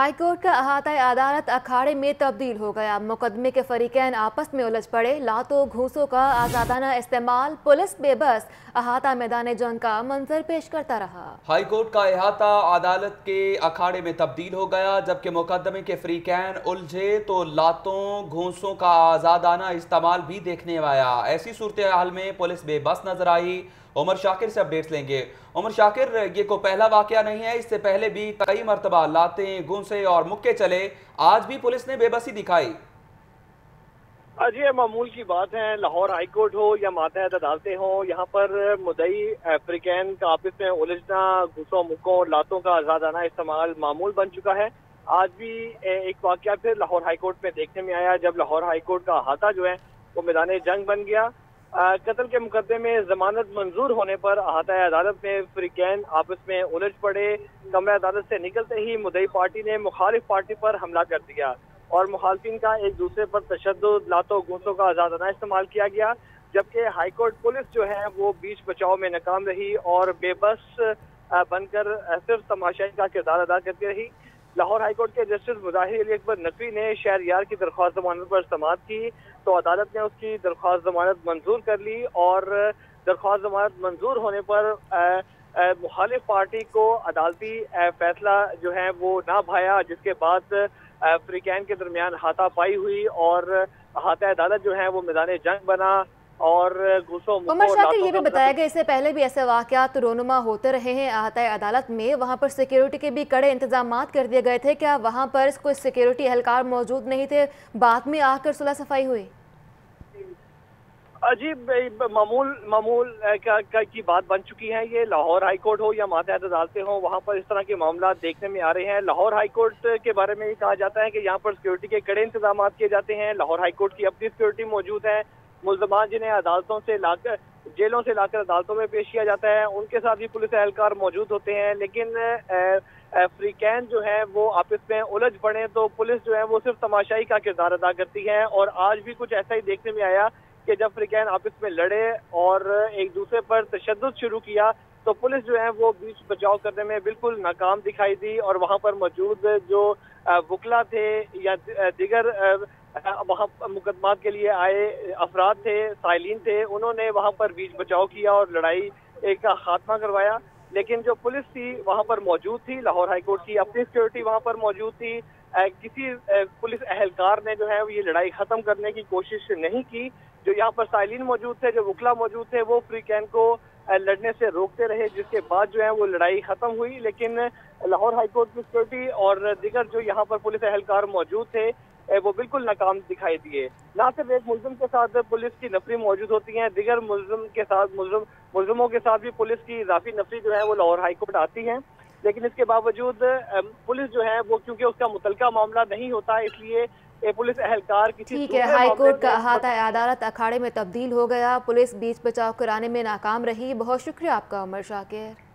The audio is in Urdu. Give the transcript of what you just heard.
ہائی کورٹ کا احاطہ عدالت اکھاڑے میں تبدیل ہو گیا۔ مقدمے کے فریقین آپس میں الجھ پڑے۔ لاتوں گھوسوں کا آزادانہ استعمال پولیس بے بس احاطہ میدان جنگ کا منظر پیش کرتا رہا۔ ہائی کورٹ کا احاطہ عدالت کے اکھاڑے میں تبدیل ہو گیا۔ جبکہ مقدمے کے فریقین الجھے تو لاتوں گھوسوں کا آزادانہ استعمال بھی دیکھنے آیا۔ ایسی صورتحال میں پولیس بے بس نظر آئی۔ عمر شاکر سے اپڈیٹس لیں گے۔ عمر شاکر، یہ کو پہلا واقعہ نہیں ہے، اس سے پہلے بھی کئی مرتبہ لاتیں، گنسے اور مکے چلے۔ آج بھی پولیس نے بے بسی دکھائی۔ جی معمول کی بات ہے، لاہور ہائی کورٹ ہو یا ماتحت عدالتیں ہوں، یہاں پر مدعی افریقین کا آپس میں الجھنا، گھسوں، مکوں لاتوں کا آزادانہ استعمال معمول بن چکا ہے۔ آج بھی ایک واقعہ پھر لاہور ہائی کورٹ میں دیکھنے میں آیا، جب لاہور ہائی کورٹ کا احاطہ جو ہے وہ میدان جنگ بن گیا۔ قتل کے مقدمے میں ضمانت منظور ہونے پر احاطہ عدالت میں فریقین آپس میں الجھ پڑے۔ کمرہ عدالت سے نکلتے ہی مدعی پارٹی نے مخالف پارٹی پر حملہ کر دیا اور مخالفین کا ایک دوسرے پر تشدد، لاتوں گھوسوں کا آزادانہ استعمال کیا گیا، جبکہ ہائی کورٹ پولیس جو ہے وہ بیچ بچاؤ میں ناکام رہی اور بے بس بن کر صرف تماشائی کا کردار ادا کرتی رہی۔ لاہور ہائی کورٹ کے جسٹس مظاہر علی اکبر نقوی نے شہر یار کی درخواست ضمانت پر سماعت کی تو عدالت نے اس کی درخواست ضمانت منظور کر لی اور درخواست ضمانت منظور ہونے پر مخالف پارٹی کو عدالتی فیصلہ جو ہے وہ نہ بھایا، جس کے بعد فریقین کے درمیان ہاتھا پائی ہوئی اور احاطہ عدالت جو ہے وہ میدان جنگ بنا۔ اور عمر شاکر یہ بھی بتایا گیا اس سے پہلے بھی ایسے واقعات رونما ہوتے رہے ہیں۔ احاطہ عدالت میں وہاں پر سیکیورٹی کے بھی کڑے انتظامات کر دیے گئے تھے۔ کیا وہاں پر کوئی سیکیورٹی اہلکار موجود نہیں تھے؟ بعد میں آ کر صلح صفائی ہوئی۔ عجیب معمول معمول کی بات بن چکی ہے؟ یہ لاہور ہائی کورٹ ہو یا ماتحت عدالتیں ہوں وہاں پر اس طرح کے معاملات دیکھنے میں آ رہے ہیں۔ لاہور ہائی کورٹ کے بارے میں یہ کہا جاتا ہے کہ یہاں پر سیکیورٹی کے کڑے انتظامات کیے جاتے ہیں۔ لاہور ہائی کورٹ کی اپنی سیکیورٹی موجود ہے۔ ملزمان جنہیں عدالتوں سے لا کر جیلوں سے لا کر عدالتوں میں پیش کیا جاتا ہے، ان کے ساتھ بھی پولیس اہلکار موجود ہوتے ہیں۔ لیکن فریقین جو ہے وہ آپس میں الجھ پڑے تو پولیس جو ہے، وہ صرف تماشائی کا کردار ادا کرتی ہے۔ اور آج بھی کچھ ایسا ہی دیکھنے میں آیا کہ جب فریقین آپس میں لڑے اور ایک دوسرے پر تشدد شروع کیا، تو پولیس جو ہے، وہ بیچ بچاؤ کرنے میں بالکل ناکام دکھائی دی۔ اور وہاں پر موجود جو وکلا تھے یا دیگر وہاں مقدمات کے لیے آئے افراد تھے، سائلین تھے، انہوں نے وہاں پر بیچ بچاؤ کیا اور لڑائی ایک خاتمہ کروایا۔ لیکن جو پولیس تھی، وہاں پر موجود تھی، لاہور ہائی کورٹ کی اپنی سیکیورٹی وہاں پر موجود تھی۔ کسی پولیس اہلکار نے جو ہے یہ لڑائی ختم کرنے کی کوشش نہیں کی۔ جو یہاں پر سائلین موجود تھے، جو وکلا موجود تھے، وہ فری کین کو لڑنے سے روکتے رہے، جس کے بعد جو ہے وہ لڑائی ختم ہوئی۔ لیکن لاہور ہائی کورٹ کی سیکورٹی اور دیگر جو یہاں پر پولیس اہلکار موجود تھے وہ بالکل ناکام دکھائی دیے نہ صرف ایک ملزم کے ساتھ پولیس کی نفری موجود ہوتی ہیں دیگر ملزم کے ساتھ ملزم ملزموں کے ساتھ بھی پولیس کی اضافی نفری جو ہے وہ لاہور ہائی کورٹ آتی ہے لیکن اس کے باوجود پولیس جو ہے وہ کیونکہ اس کا متعلقہ معاملہ نہیں ہوتا اس لیے پولیس اہلکار کسی ٹھیک ہے ہائی کورٹ کا احاطہ عدالت اکھاڑے میں تبدیل ہو گیا۔ پولیس بیچ بچاؤ کرانے میں ناکام رہی۔ بہت شکریہ آپ کا عمر شاکر۔